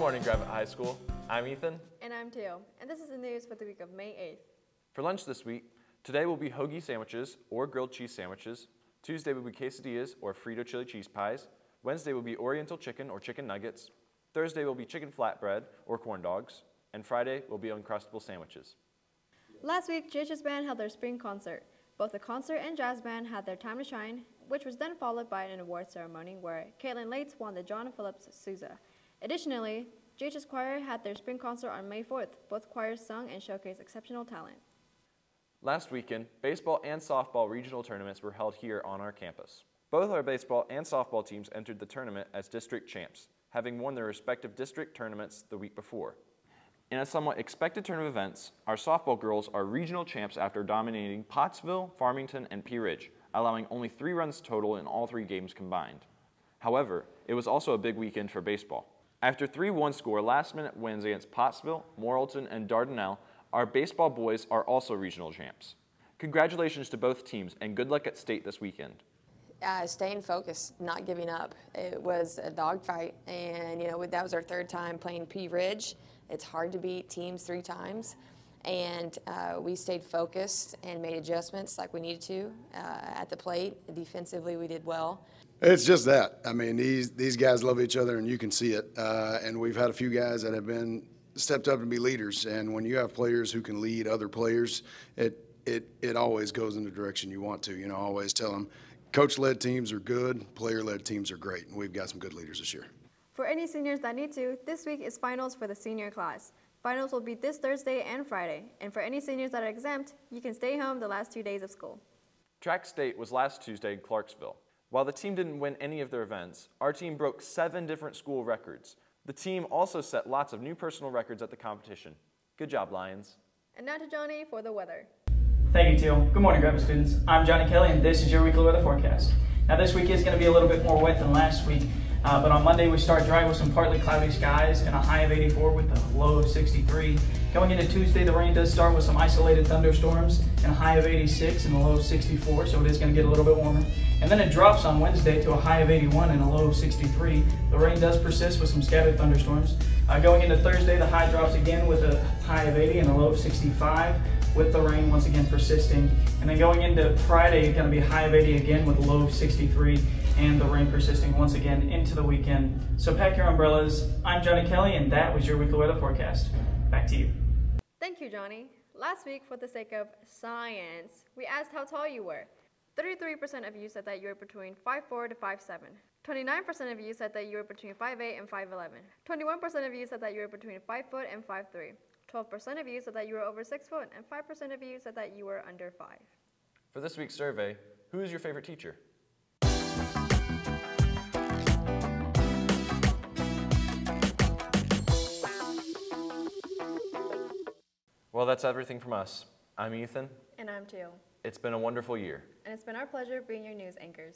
morning, Gravette High School. I'm Ethan. And I'm Teo, and this is the news for the week of May 8th. For lunch this week, today will be hoagie sandwiches or grilled cheese sandwiches. Tuesday will be quesadillas or Frito chili cheese pies. Wednesday will be oriental chicken or chicken nuggets. Thursday will be chicken flatbread or corn dogs. And Friday will be Uncrustable sandwiches. Last week, GHS Band held their spring concert. Both the concert and jazz band had their time to shine, which was then followed by an award ceremony where Caitlin Lates won the John Phillips Sousa. Additionally, GHS Choir had their spring concert on May 4th. Both choirs sung and showcased exceptional talent. Last weekend, baseball and softball regional tournaments were held here on our campus. Both our baseball and softball teams entered the tournament as district champs, having won their respective district tournaments the week before. In a somewhat expected turn of events, our softball girls are regional champs after dominating Pottsville, Farmington, and Pea Ridge, allowing only three runs total in all three games combined. However, it was also a big weekend for baseball. After three one score last minute wins against Pottsville, Morrilton, and Dardanelle, our baseball boys are also regional champs. Congratulations to both teams and good luck at state this weekend. Uh, staying focused, not giving up. It was a dogfight, and you know that was our third time playing Pea Ridge. It's hard to beat teams three times, and uh, we stayed focused and made adjustments like we needed to uh, at the plate. Defensively, we did well. It's just that. I mean, these these guys love each other, and you can see it. Uh, and we've had a few guys that have been stepped up to be leaders. And when you have players who can lead other players, it it it always goes in the direction you want to. You know, I always tell them, coach-led teams are good, player-led teams are great, and we've got some good leaders this year. For any seniors that need to, this week is finals for the senior class. Finals will be this Thursday and Friday, and for any seniors that are exempt, you can stay home the last two days of school. Track State was last Tuesday in Clarksville. While the team didn't win any of their events, our team broke seven different school records. The team also set lots of new personal records at the competition. Good job, Lions. And now to Johnny for the weather. Thank you, Teal. Good morning, Gravette students. I'm Johnny Kelly, and this is your weekly weather forecast. Now, this week is going to be a little bit more wet than last week, uh, but on Monday we start dry with some partly cloudy skies and a high of 84 with a low of 63. Going into Tuesday, the rain does start with some isolated thunderstorms and a high of 86 and a low of 64, so it is going to get a little bit warmer. And then it drops on Wednesday to a high of 81 and a low of 63. The rain does persist with some scattered thunderstorms. Uh, going into Thursday, the high drops again with a high of 80 and a low of 65 with the rain once again persisting. And then going into Friday, it's going to be high of 80 again with a low of 63 and the rain persisting once again into the weekend. So pack your umbrellas. I'm Johnny Kelly, and that was your weekly weather forecast. Back to you. Thank you, Johnny. Last week, for the sake of science, we asked how tall you were. 33% of you said that you were between 5'4 to 5'7. 29% of you said that you were between 5'8 and 5'11. 21% of you said that you were between 5 foot and 5'3. 12% of you said that you were over 6 foot, and 5% of you said that you were under 5. For this week's survey, who is your favorite teacher? Well, that's everything from us. I'm Ethan. And I'm Teal. It's been a wonderful year. And it's been our pleasure being your news anchors.